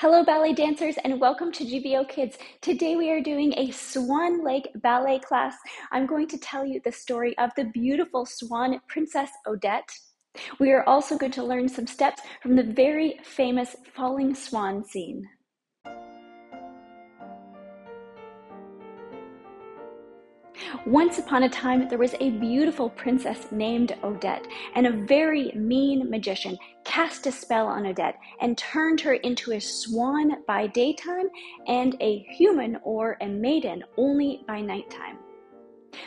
Hello, ballet dancers, and welcome to GVO Kids. Today we are doing a Swan Lake ballet class. I'm going to tell you the story of the beautiful swan Princess Odette. We are also going to learn some steps from the very famous falling swan scene. Once upon a time, there was a beautiful princess named Odette, and a very mean magician cast a spell on Odette and turned her into a swan by daytime and a human or a maiden only by nighttime.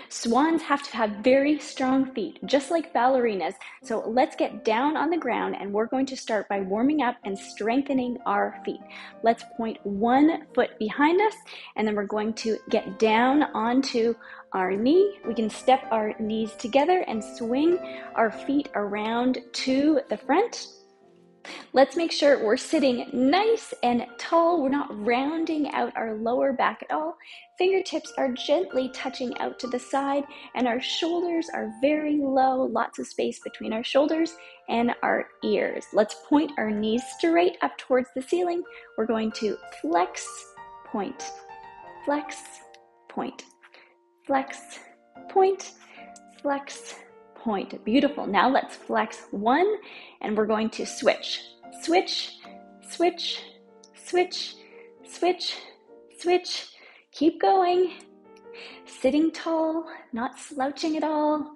Swans have to have very strong feet, just like ballerinas. So let's get down on the ground and we're going to start by warming up and strengthening our feet. Let's point one foot behind us and then we're going to get down onto our knee. We can step our knees together and swing our feet around to the front. Let's make sure we're sitting nice and tall. We're not rounding out our lower back at all. Fingertips are gently touching out to the side, and our shoulders are very low, lots of space between our shoulders and our ears. Let's point our knees straight up towards the ceiling. We're going to flex, point, flex, point, flex, point, flex, point. Beautiful. Now let's flex one and we're going to switch. Switch, switch, switch, switch, switch. Keep going. Sitting tall, not slouching at all.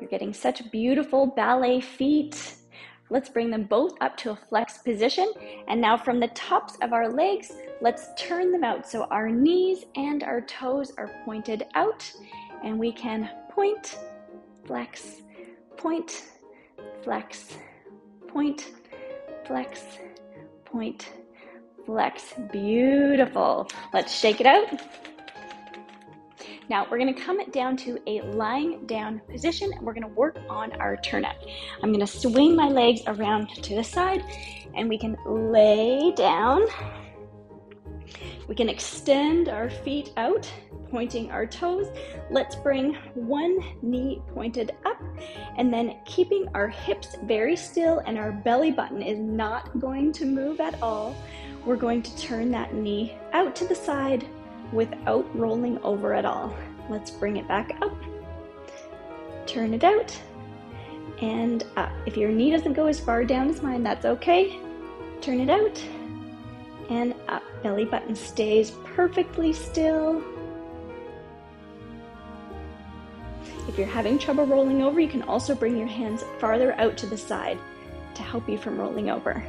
You're getting such beautiful ballet feet. Let's bring them both up to a flex position. And now from the tops of our legs, let's turn them out so our knees and our toes are pointed out and we can point, flex, point, flex, point, flex, point, flex. Beautiful. Let's shake it out. Now we're gonna come down to a lying down position and we're gonna work on our turn up. I'm gonna swing my legs around to the side and we can lay down. We can extend our feet out, pointing our toes. Let's bring one knee pointed up and then keeping our hips very still and our belly button is not going to move at all. We're going to turn that knee out to the side without rolling over at all. Let's bring it back up, turn it out, and up. If your knee doesn't go as far down as mine, that's okay. Turn it out and up. Belly button stays perfectly still. If you're having trouble rolling over, you can also bring your hands farther out to the side to help you from rolling over.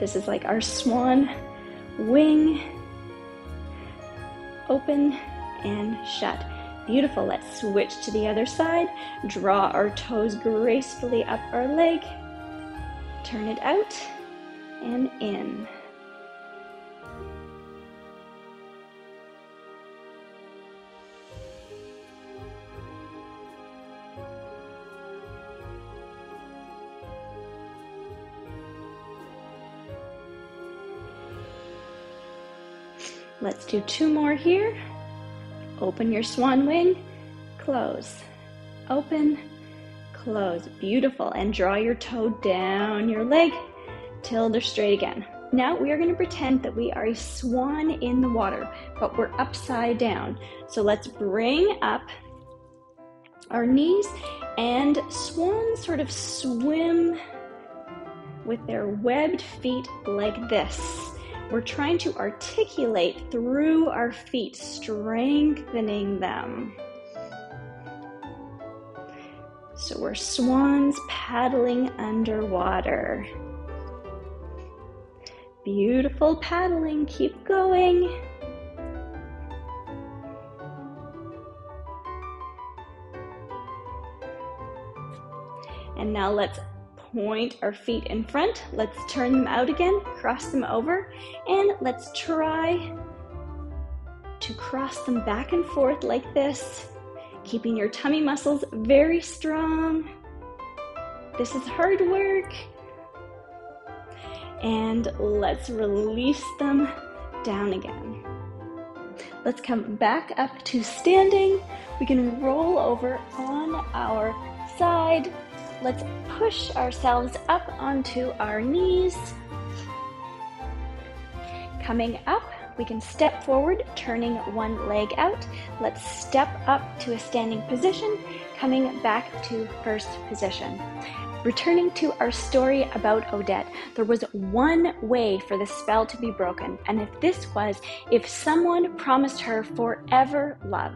This is like our swan wing. Open and shut. Beautiful. Let's switch to the other side. Draw our toes gracefully up our leg. Turn it out and in. Let's do two more here. Open your swan wing, close, open, close. Beautiful. And draw your toe down your leg till they're straight again. Now we are going to pretend that we are a swan in the water, but we're upside down. So let's bring up our knees and swans sort of swim with their webbed feet like this. We're trying to articulate through our feet, strengthening them. So we're swans paddling underwater. Beautiful paddling, keep going. And now let's point our feet in front. Let's turn them out again, cross them over, and let's try to cross them back and forth like this, keeping your tummy muscles very strong. This is hard work. And let's release them down again. Let's come back up to standing. We can roll over on our side. Let's push ourselves up onto our knees. Coming up, we can step forward, turning one leg out. Let's step up to a standing position, coming back to first position. Returning to our story about Odette, there was one way for the spell to be broken, and if this was if someone promised her forever love.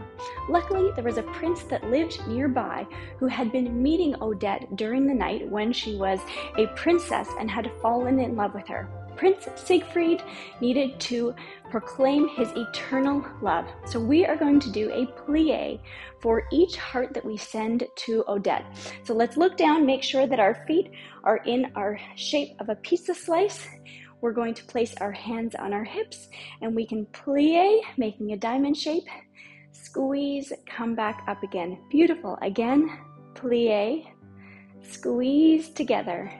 Luckily, there was a prince that lived nearby who had been meeting Odette during the night when she was a princess and had fallen in love with her. Prince Siegfried needed to proclaim his eternal love. So we are going to do a plie for each heart that we send to Odette. So let's look down, make sure that our feet are in our shape of a pizza slice. We're going to place our hands on our hips and we can plie, making a diamond shape. Squeeze, come back up again. Beautiful. Again, plie, squeeze together,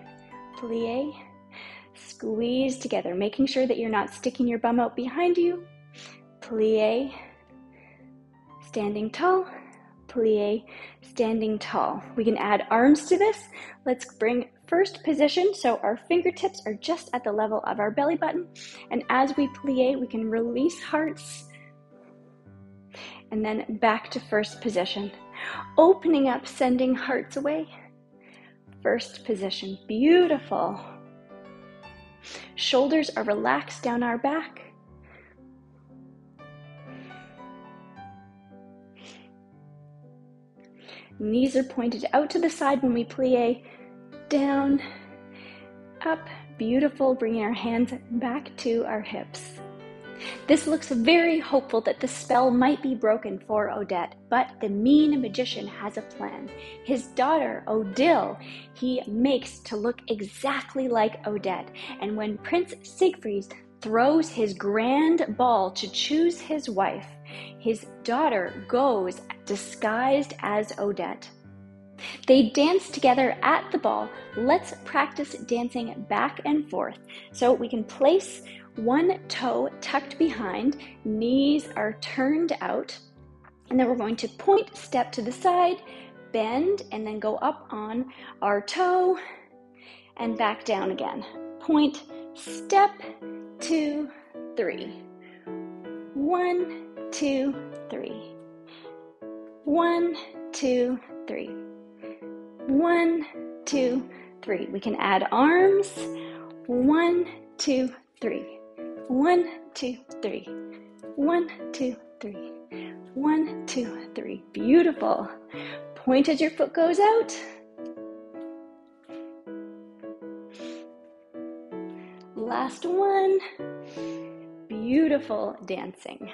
plie, Squeeze together, making sure that you're not sticking your bum out behind you. Plie, standing tall, plie, standing tall. We can add arms to this. Let's bring first position so our fingertips are just at the level of our belly button. And as we plie, we can release hearts and then back to first position. Opening up, sending hearts away. First position, beautiful. Shoulders are relaxed down our back. Knees are pointed out to the side when we plie. Down, up, beautiful, bringing our hands back to our hips. This looks very hopeful that the spell might be broken for Odette, but the mean magician has a plan. His daughter, Odile, he makes to look exactly like Odette, and when Prince Siegfried throws his grand ball to choose his wife, his daughter goes disguised as Odette. They dance together at the ball. Let's practice dancing back and forth so we can place one toe tucked behind, knees are turned out, and then we're going to point, step to the side, bend, and then go up on our toe and back down again. Point, step, two, three. One, two, three. One, two, three. One, two, three. We can add arms. One, two, three. One, two, three. One, two, three. One, two, three. Beautiful. Point as your foot goes out. Last one. Beautiful dancing.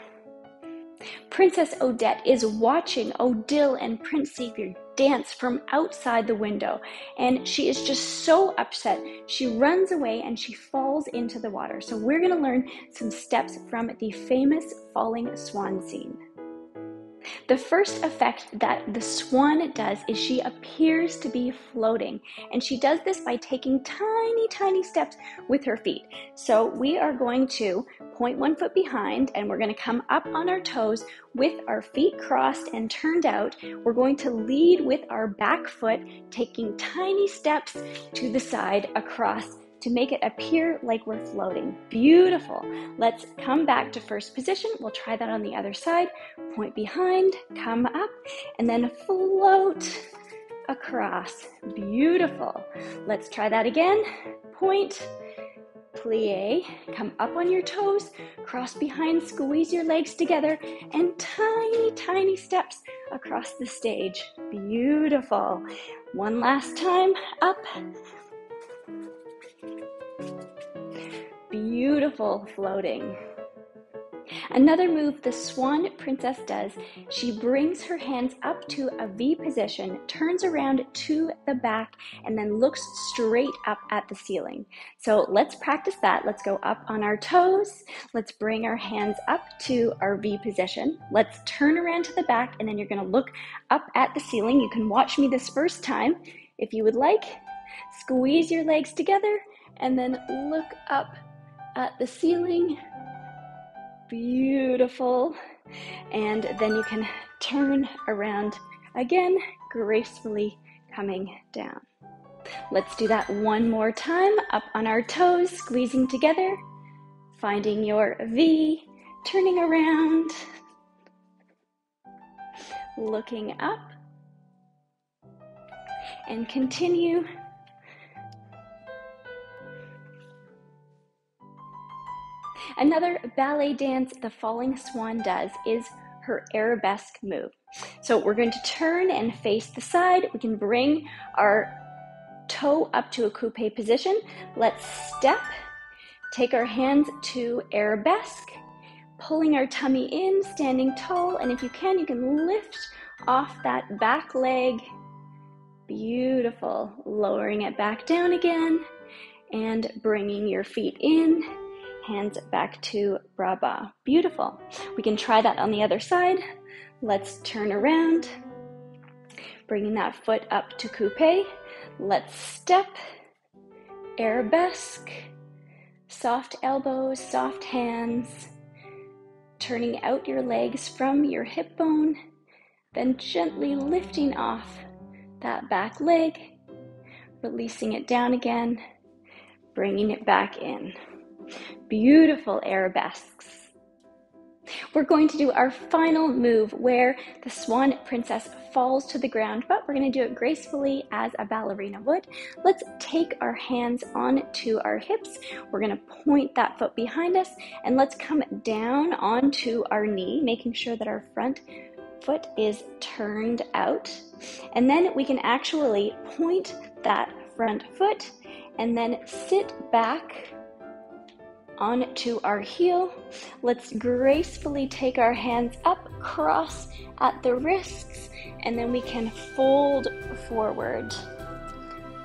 Princess Odette is watching Odile and Prince Siegfried dance from outside the window, and she is just so upset. She runs away and she falls into the water. So, we're going to learn some steps from the famous falling swan scene. The first effect that the swan does is she appears to be floating, and she does this by taking tiny, tiny steps with her feet. So we are going to point one foot behind, and we're going to come up on our toes with our feet crossed and turned out. We're going to lead with our back foot, taking tiny steps to the side across to make it appear like we're floating. Beautiful. Let's come back to first position. We'll try that on the other side. Point behind, come up, and then float across. Beautiful. Let's try that again. Point, plie, come up on your toes, cross behind, squeeze your legs together, and tiny, tiny steps across the stage. Beautiful. One last time, up, beautiful floating. Another move the swan princess does, she brings her hands up to a V position, turns around to the back, and then looks straight up at the ceiling. So let's practice that. Let's go up on our toes. Let's bring our hands up to our V position. Let's turn around to the back, and then you're going to look up at the ceiling. You can watch me this first time if you would like. Squeeze your legs together and then look up at the ceiling Beautiful. And then you can turn around again, gracefully coming down. Let's do that one more time. Up on our toes, squeezing together, finding your V, turning around, looking up, and continue. Another ballet dance the falling swan does is her arabesque move. So we're going to turn and face the side. We can bring our toe up to a coupe position. Let's step, take our hands to arabesque, pulling our tummy in, standing tall. And if you can, you can lift off that back leg. Beautiful. Lowering it back down again and bringing your feet in, hands back to bras bas. Beautiful. We can try that on the other side. Let's turn around, bringing that foot up to coupe. Let's step, arabesque, soft elbows, soft hands, turning out your legs from your hip bone, then gently lifting off that back leg, releasing it down again, bringing it back in. Beautiful arabesques. We're going to do our final move where the swan princess falls to the ground, but we're going to do it gracefully as a ballerina would. Let's take our hands onto our hips. We're going to point that foot behind us and let's come down onto our knee, making sure that our front foot is turned out. And then we can actually point that front foot and then sit back onto our heel. Let's gracefully take our hands up, cross at the wrists, and then we can fold forward.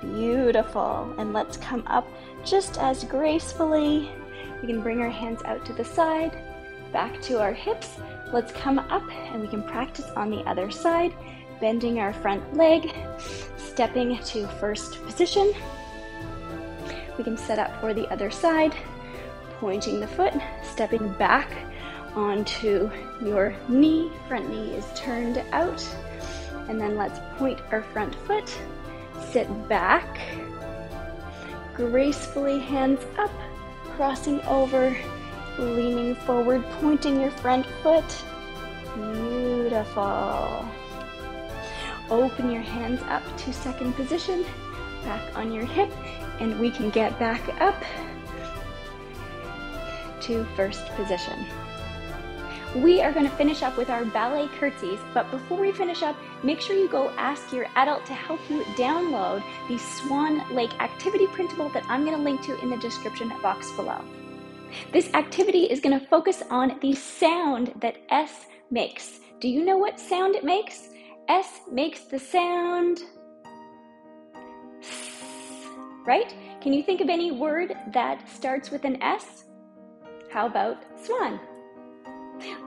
Beautiful. And let's come up just as gracefully. We can bring our hands out to the side, back to our hips. Let's come up and we can practice on the other side, bending our front leg, stepping to first position. We can set up for the other side, pointing the foot, stepping back onto your knee. Front knee is turned out. And then let's point our front foot, sit back, gracefully hands up, crossing over, leaning forward, pointing your front foot. Beautiful. Open your hands up to second position, back on your hip, and we can get back up to first position. We are going to finish up with our ballet curtsies, but before we finish up, make sure you go ask your adult to help you download the Swan Lake activity printable that I'm going to link to in the description box below. This activity is going to focus on the sound that S makes. Do you know what sound it makes? S makes the sound right? Can you think of any word that starts with an S? How about swan?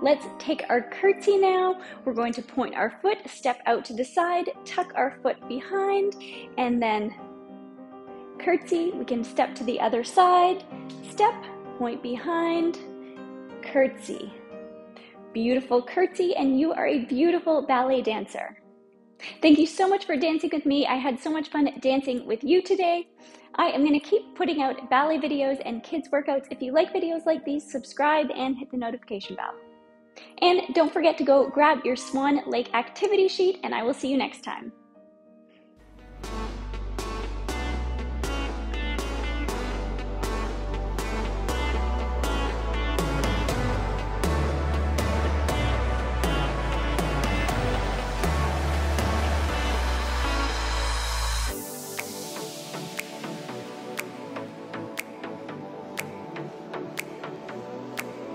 Let's take our curtsy now. We're going to point our foot, step out to the side, tuck our foot behind, and then curtsy. We can step to the other side, step, point behind, curtsy. Beautiful curtsy, and you are a beautiful ballet dancer. Thank you so much for dancing with me. I had so much fun dancing with you today. I am going to keep putting out ballet videos and kids workouts. If you like videos like these, subscribe and hit the notification bell. And don't forget to go grab your Swan Lake activity sheet, and I will see you next time.